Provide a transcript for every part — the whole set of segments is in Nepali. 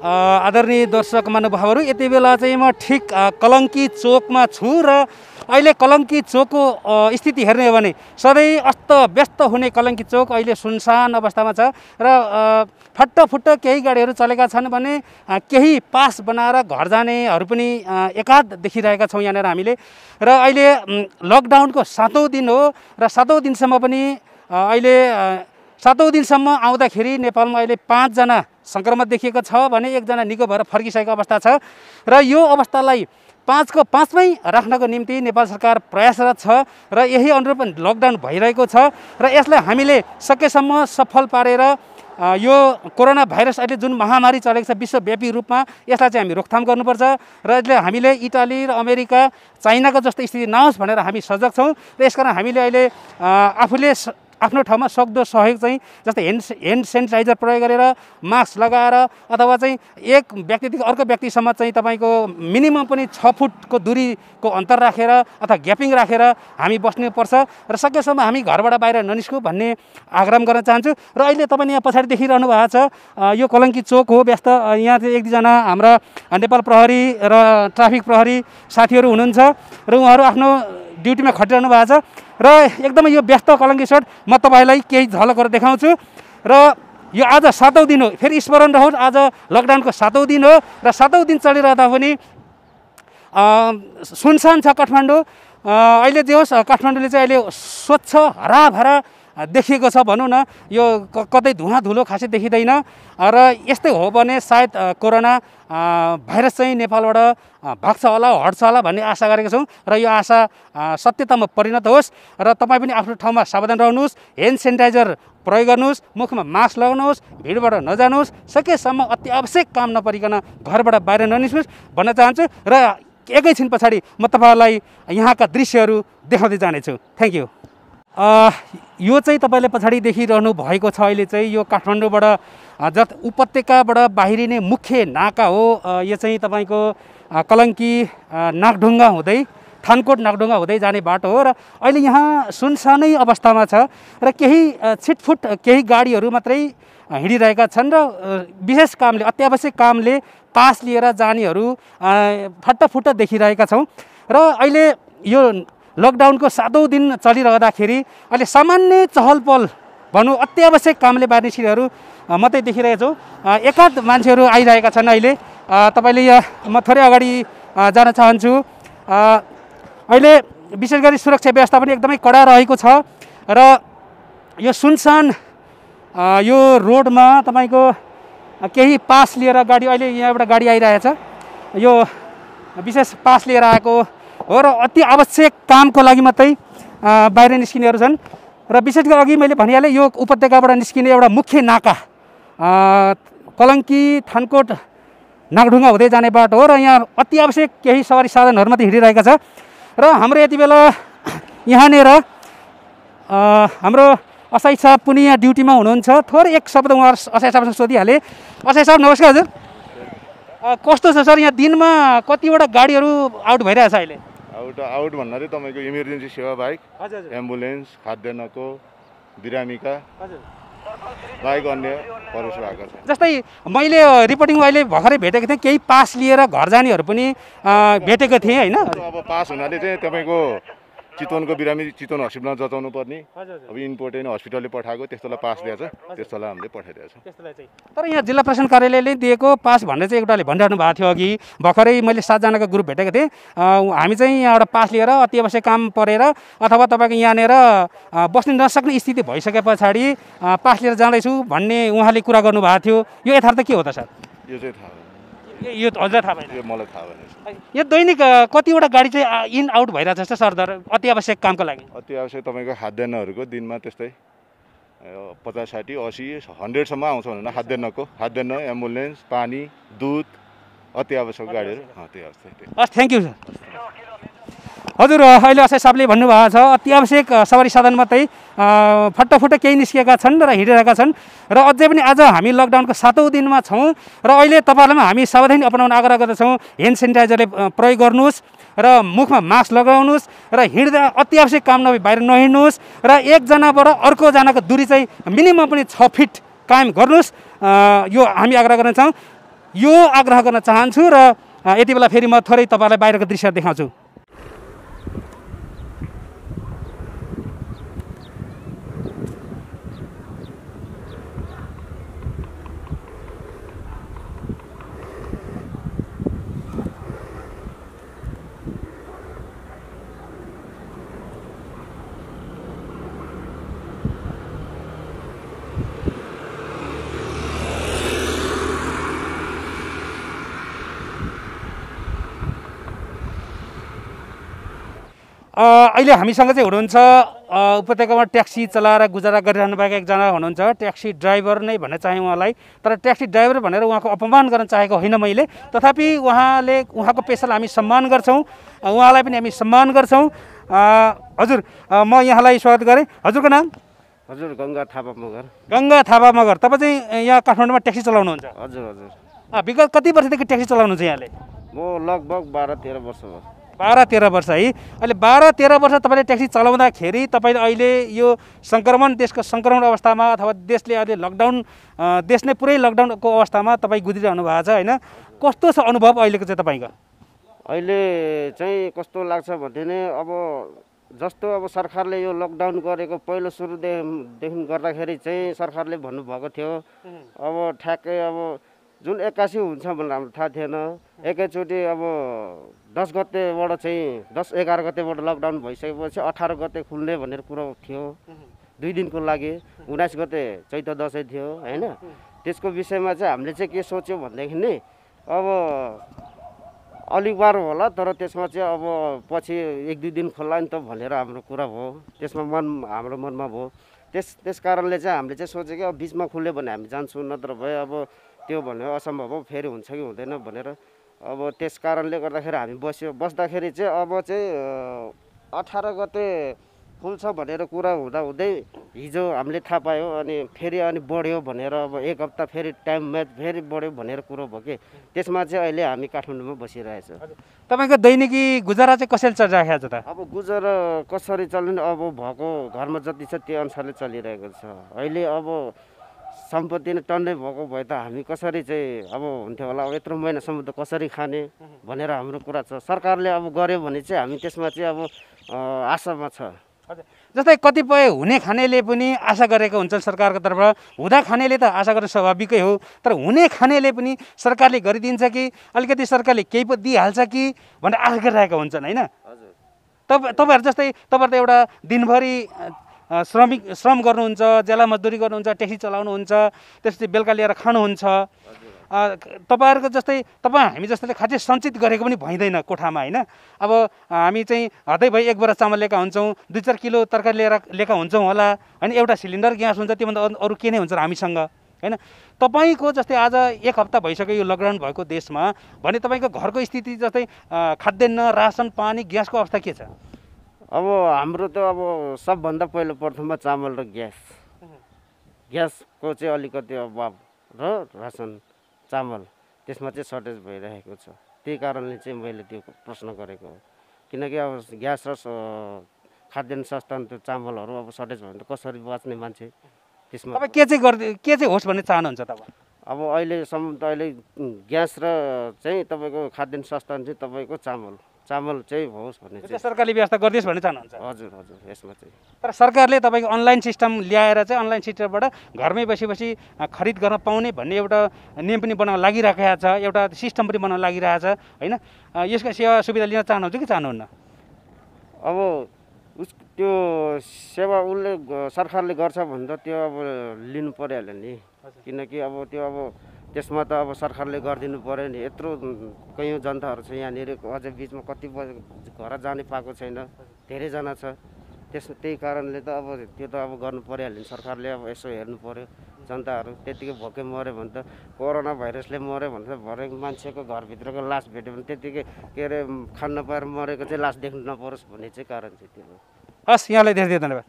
आदरणीय दर्शक महानुभावहरू यति बेला चाहिँ म ठिक कलङ्की चोकमा छु र अहिले कलङ्की चोकको स्थिति हेर्ने हो भने सधैँ अस्त व्यस्त हुने कलङ्की चोक अहिले सुनसान अवस्थामा छ र फट्टफुट्ट केही गाडीहरू चलेका छन् भने केही पास बनाएर घर जानेहरू पनि एकाध देखिरहेका छौँ यहाँनिर हामीले र अहिले लकडाउनको सातौँ दिन हो र सातौँ दिनसम्म पनि अहिले सातौँ दिनसम्म आउँदाखेरि नेपालमा अहिले पाँचजना सङ्क्रमण देखिएको छ भने एकजना निको भएर फर्किसकेको अवस्था छ। र यो अवस्थालाई पाँचको पाँचमै राख्नको निम्ति नेपाल सरकार प्रयासरत छ र यही अनुरूप लकडाउन भइरहेको छ र यसलाई हामीले सकेसम्म सफल पारेर यो कोरोना भाइरस अहिले जुन महामारी चलेको छ विश्वव्यापी रूपमा यसलाई चाहिँ हामी रोकथाम गर्नुपर्छ र यसले हामीले इटाली र अमेरिका चाइनाको जस्तो स्थिति नहोस् भनेर हामी सजग छौँ र यसकारण हामीले अहिले आफूले आफ्नो ठाउँमा सक्दो सहयोग चाहिँ जस्तै ह्यान्ड ह्यान्ड सेनिटाइजर प्रयोग गरेर मास्क लगाएर अथवा चाहिँ एक व्यक्तिदेखि अर्को व्यक्तिसम्म चाहिँ तपाईँको मिनिमम पनि छ फुटको दुरीको अन्तर राखेर अथवा ग्यापिङ राखेर हामी बस्नुपर्छ र सकेसम्म हामी घरबाट बाहिर ननिस्कौँ भन्ने आग्रह गर्न चाहन्छु। र अहिले तपाईँले यहाँ पछाडि देखिरहनु भएको छ यो कलङ्की चोक हो व्यस्त यहाँ चाहिँ एक दुईजना हाम्रा नेपाल प्रहरी र ट्राफिक प्रहरी साथीहरू हुनुहुन्छ र उहाँहरू आफ्नो ड्युटीमा खटिरहनु भएको छ। र एकदमै यो व्यस्त कलङ्की सट म तपाईँलाई केही झलकहरू देखाउँछु। र यो आज सातौँ दिन हो फेरि स्मरण रहोस् आज लकडाउनको सातौँ दिन हो र सातौँ दिन चलिरहँदा पनि सुनसान छ काठमाडौँ। अहिले जे होस् काठमाडौँले चाहिँ अहिले स्वच्छ हराभरा देखिएको छ भनौँ न यो कतै धुवा धुलो खासै देखिँदैन। र यस्तै हो भने सायद कोरोना भाइरस चाहिँ नेपालबाट भाग्छ होला हट्छ होला भन्ने आशा गरेका छौँ। र यो आशा सत्यतामा परिणत होस्। र तपाईँ पनि आफ्नो ठाउँमा सावधान रहनुहोस् ह्यान्ड सेनिटाइजर प्रयोग गर्नुहोस् मुखमा मास्क लगाउनुहोस् भिडबाट नजानुहोस् सकेसम्म अति आवश्यक काम नपरिकन घरबाट बाहिर ननिस्नुहोस् भन्न चाहन्छु। र एकैछिन पछाडि म तपाईँहरूलाई यहाँका दृश्यहरू देखाउँदै जानेछु। थ्याङ्क यू यो चाहिँ तपाईँले पछाडि देखिरहनु भएको छ। अहिले चाहिँ यो काठमाडौँबाट जत उपत्यकाबाट बाहिरिने मुख्य नाका हो। यो चाहिँ तपाईँको कलङ्की नागढुङ्गा हुँदै थानकोट नागढुङ्गा हुँदै जाने बाटो हो र अहिले यहाँ सुनसानै अवस्थामा छ र केही छिटफुट केही गाडीहरू मात्रै हिँडिरहेका छन् र विशेष कामले अत्यावश्यक कामले पास लिएर जानेहरू अ, फट्टफुट्ट देखिरहेका छौँ। र अहिले यो लकडाउनको सातौँ दिन चलिरहँदाखेरि अहिले सामान्य चहल पहल भनौँ अत्यावश्यक कामले अ, मात्रै देखिरहेको छौँ। एकाध मान्छेहरू आइरहेका छन् अहिले। तपाईँले यहाँ म थोरै अगाडि जान चाहन्छु। अहिले विशेष गरी सुरक्षा व्यवस्था पनि एकदमै कडा रहेको छ र यो सुनसान यो रोडमा तपाईँको केही पास लिएर गाडी अहिले यहाँ एउटा गाडी आइरहेछ। यो विशेष पास लिएर आएको हो र अति आवश्यक कामको लागि मात्रै बाहिर निस्किनेहरू छन्। र विशेष गरी अघि मैले भनिहालेँ यो उपत्यकाबाट निस्किने एउटा मुख्य नाका कलङ्की थानकोट नागढुङ्गा हुँदै जाने बाटो हो र यहाँ अति आवश्यक केही सवारी साधनहरू मात्रै हिँडिरहेका छ। र हाम्रो यति बेला यहाँनिर हाम्रो असाई साहब पनि यहाँ ड्युटीमा हुनुहुन्छ। थोरै एक शब्द उहाँ असाई साहबसँग सोधिहालेँ। असाई साहब नमस्कार हजुर। कस्तो छ सर यहाँ दिनमा कतिवटा गाडीहरू आउट भइरहेछ अहिले? आउट आउट भन्नाले तपाईँको इमर्जेन्सी सेवा बाहेक एम्बुलेन्स खाद्यान्नको बिरामीका हजुर। बाहेक अन्य प्रवेश भएको छ। जस्तै मैले अ, रिपोर्टिङमा अहिले भर्खरै भेटेको थिएँ केही पास लिएर घर जानेहरू पनि भेटेको थिएँ होइन? अब पास हुनाले चाहिँ तपाईँको चितवनको बिरामी चितवन हस्पिटलमा जचाउनु पर्ने अब इम्पोर्टेन्ट हस्पिटलले पठाएको त्यस्तोलाई पास दिएछ त्यस्तोलाई हामीले पठाइदिएछ तर यहाँ जिल्ला प्रशासन कार्यालयले दिएको पास भनेर चाहिँ एउटाले भनिरहनु भएको थियो अघि। भर्खरै मैले सातजनाको ग्रुप भेटेको थिएँ। हामी चाहिँ यहाँबाट पास लिएर अति आवश्यक काम परेर अथवा तपाईँको यहाँनिर बस्नु नसक्ने स्थिति भइसके पछाडि पास लिएर जाँदैछु भन्ने उहाँले कुरा गर्नुभएको थियो। यो यथार्थ के हो त सर? यो चाहिँ थाहा यो हजुर थाहा भएन। यो मलाई थाहा भएन। यो दैनिक कतिवटा गाडी चाहिँ इन आउट भइरहेछ जस्तो सरदर अति आवश्यक कामको लागि। अति आवश्यक तपाईँको खाद्यान्नहरूको दिनमा त्यस्तै पचास साठी असी हन्ड्रेडसम्म आउँछ भनेर खाद्यान्नको। खाद्यान्न एम्बुलेन्स पानी दुध अति आवश्यक गाडीहरू त्यही हस् थ्याङ्क यू सर हजुर अहिले असाई साहबले भन्नुभएको छ अति आवश्यक सवारी साधन मात्रै अ, फट्टफुट्ट केही निस्किएका छन् र हिँडिरहेका छन्। र अझै पनि आज हामी लकडाउनको सातौँ दिनमा छौँ र अहिले तपाईँहरूलाई हामी सावधानी अपनाउन आग्रह गर्दछौँ। ह्यान्ड सेनिटाइजरले प्रयोग गर्नुहोस् र मुखमा मास्क लगाउनुहोस् र हिँड्दा अति आवश्यक काम नभए बाहिर नहिँड्नुहोस् र एकजनाबाट अर्कोजनाको दुरी चाहिँ मिनिमम पनि छ फिट कायम गर्नुहोस्। यो हामी आग्रह गर्न चाहौँ यो आग्रह गर्न चाहन्छु र यति बेला फेरि म थोरै तपाईँलाई बाहिरको दृश्य देखाउँछु। अहिले हामीसँग चाहिँ हुनुहुन्छ उपत्यकामा ट्याक्सी चलाएर गुजारा गरिरहनु भएको एकजना हुनुहुन्छ ट्याक्सी ड्राइभर नै भन्न चाहेँ उहाँलाई तर ट्याक्सी ड्राइभर भनेर उहाँको अपमान गर्न चाहेको होइन मैले। तथापि उहाँले उहाँको पेसालाई हामी सम्मान गर्छौँ उहाँलाई पनि हामी सम्मान गर्छौँ। हजुर म यहाँलाई स्वागत गरेँ। हजुरको नाम? हजुर गङ्गा थापा मगर। गङ्गा थापा मगर। तपाईँ चाहिँ यहाँ काठमाडौँमा ट्याक्सी चलाउनुहुन्छ? हजुर हजुर। विगत कति वर्षदेखि ट्याक्सी चलाउनुहुन्छ यहाँले? म लगभग बाह्र तेह्र वर्ष भयो। बाह्र तेह्र वर्ष है? अहिले बाह्र तेह्र वर्ष तपाईँले ट्याक्सी चलाउँदाखेरि तपाईँले अहिले यो सङ्क्रमण देशको सङ्क्रमण अवस्थामा अथवा देशले अहिले लकडाउन देश नै पुरै लकडाउनको अवस्थामा तपाईँ गुज्रिरहनु भएको छ होइन? कस्तो छ अनुभव अहिलेको चाहिँ तपाईँको? अहिले चाहिँ कस्तो लाग्छ भने नि अब जस्तो अब सरकारले यो लकडाउन गरेको पहिलो सुरुदेखि गर्दाखेरि चाहिँ सरकारले भन्नुभएको थियो अब ठ्याक्कै अब जुन एक्कासी हुन्छ भनेर हाम्रो थाहा थिएन। एकैचोटि अब दस गतेबाट चाहिँ दस एघार गतेबाट लकडाउन भइसकेपछि अठार गते खुल्ने भनेर कुरो थियो। दुई दिनको लागि उन्नाइस गते चैत दसैँ थियो होइन? त्यसको विषयमा चाहिँ हामीले चाहिँ के सोच्यौँ भनेदेखि नि अब अलिक बार होला तर त्यसमा चाहिँ अब पछि एक दुई दिन खोल्ला नि त भनेर हाम्रो कुरा भयो। त्यसमा मन हाम्रो मनमा भयो। त्यस त्यस कारणले चाहिँ हामीले चाहिँ सोच्यो कि अब बिचमा खुल्यो भने हामी जान्छौँ नत्र भए अब त्यो भने असम्भव हो फेरि हुन्छ कि हुँदैन भनेर। अब त्यस कारणले गर्दाखेरि हामी बस्यो। बस्दाखेरि चाहिँ अब चाहिँ अठार गते खुल्छ भनेर कुरा हुँदा हुँदै हिजो हामीले थाहा पायो अनि फेरि अनि बढ्यो भनेर अब एक हप्ता फेरि टाइम म्याच फेरि बढ्यो भनेर कुरो भयो कि। त्यसमा चाहिँ अहिले हामी काठमाडौँमा बसिरहेछौँ। तपाईँको दैनिकी गुजारा चाहिँ कसरी चलिरहेको छ त? अब गुजर कसरी चल्ने अब भएको घरमा जति छ त्यो अनुसारले चलिरहेको छ। अहिले अब सम्पत्ति नै टन्नै भएको भए त हामी कसरी चाहिँ अब हुन्थ्यो होला अब यत्रो महिनासम्म त कसरी खाने भनेर हाम्रो कुरा छ। सरकारले अब गर्यो भने चाहिँ हामी त्यसमा चाहिँ अब आशामा छ। जस्तै कतिपय हुने खानेले पनि आशा गरेको हुन्छन् सरकारको तर्फबाट। हुँदा खानेले त आशा गर्ने स्वाभाविकै हो तर हुने खानेले पनि सरकारले गरिदिन्छ कि अलिकति सरकारले केही पो दिइहाल्छ कि भनेर आशा गरिरहेका हुन्छन् होइन? हजुर। तपाईँ तपाईँहरू जस्तै तपाईँहरू त एउटा दिनभरि श्रमिक श्रम गर्नुहुन्छ जेला मजदुरी गर्नुहुन्छ ट्याक्सी चलाउनुहुन्छ त्यसपछि बेलुका लिएर खानुहुन्छ। तपाईँहरूको जस्तै तपाईँ हामी जस्तैले खाद्य सञ्चित गरेको पनि भइँदैन कोठामा होइन? अब हामी चाहिँ हदै भई एक बोरा चामल लिएका हुन्छौँ दुई चार किलो तरकारी लिएर लिएका हुन्छौँ होला होइन? एउटा सिलिन्डर ग्यास हुन्छ त्योभन्दा अरू- के नै हुन्छ हामीसँग होइन? तपाईँको जस्तै आज एक हप्ता भइसक्यो यो लकडाउन भएको देशमा भने तपाईँको घरको स्थिति जस्तै खाद्यान्न रासन पानी ग्यासको अवस्था के छ? अब हाम्रो त अब सबभन्दा पहिलो प्रथममा चामल र ग्यास। ग्यासको चाहिँ अलिकति अभाव र रासन चामल त्यसमा चाहिँ सर्टेज भइरहेको छ। त्यही कारणले चाहिँ मैले त्यो प्रश्न गरेको हो। किनकि अब ग्यास र खाद्यान्न सस्ता त्यो चामलहरू अब सर्टेज भयो भने त कसरी बाँच्ने मान्छे? त्यसमा तपाईँ के चाहिँ गर्दै के चाहिँ होस् भन्ने चाहनुहुन्छ तपाईँ? अब अहिलेसम्म त अहिले ग्यास र चाहिँ तपाईँको खाद्यान्न सस्ता चाहिँ तपाईँको चामल। चामल चाहिँ होस् भन्ने चाहिँ। सरकारले व्यवस्था गरिदियोस् भन्ने चाहनुहुन्छ। हजुर हजुर यसमा चाहिँ। तर सरकारले तपाईँको अनलाइन सिस्टम ल्याएर चाहिँ अनलाइन सिस्टमबाट घरमै बसी बसी खरिद गर्न पाउने भन्ने एउटा नियम पनि बनाउन लागिरहेको छ एउटा सिस्टम पनि बनाउन लागिरहेको छ होइन यसको सेवा सुविधा लिन चाहनुहुन्छ कि चाहनुहुन्न? अब उस त्यो सेवा उसले सरकारले गर्छ भने त त्यो अब लिनु परिहाल्यो नि। किनकि अब त्यो अब त्यसमा त अब सरकारले गरिदिनु पऱ्यो नि। यत्रो कैयौँ जनताहरू छ यहाँनिर। अझै बिचमा कति घर जाने पाएको छैन। धेरैजना छ। त्यस त्यही कारणले त अब त्यो त अब गर्नु परिहाल्यो नि। सरकारले अब यसो हेर्नु पऱ्यो जनताहरू। त्यतिकै भोकै मऱ्यो भने त कोरोना भाइरसले मऱ्यो भने त भरे मान्छेको घरभित्रको लास भेट्यो भने त्यतिकै के अरे खान नपाएर मरेको चाहिँ लास देख्नु नपरोस् भन्ने चाहिँ कारण चाहिँ त्यो हो। हस् यहाँलाई धेरै धेरै धन्यवाद।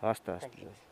हस् त हस्।